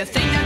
you think